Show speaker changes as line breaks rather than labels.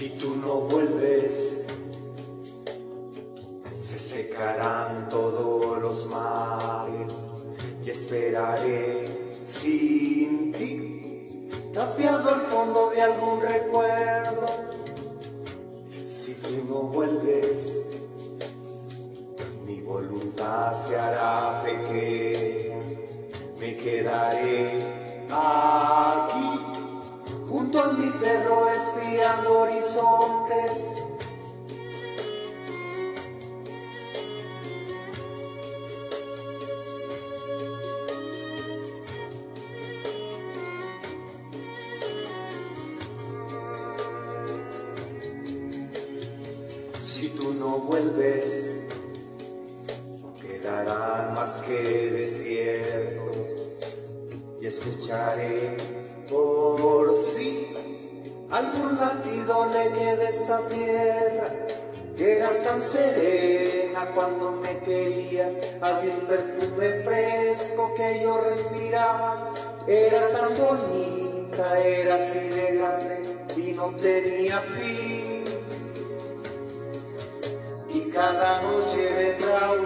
Si tú no vuelves, se secarán todos los mares y esperaré sin ti, tapiado el fondo de algún recuerdo. Si tú no vuelves, mi voluntad se hará pequeña, me quedaré aquí junto a mi perro Si tú no vuelves, quedarán más que desiertos y escucharé por sí algún latido leñe de esta tierra que era tan serena cuando me querías. Había un perfume fresco que yo respiraba era tan bonita era así de grande y no tenía fin. Y cada noche me trajo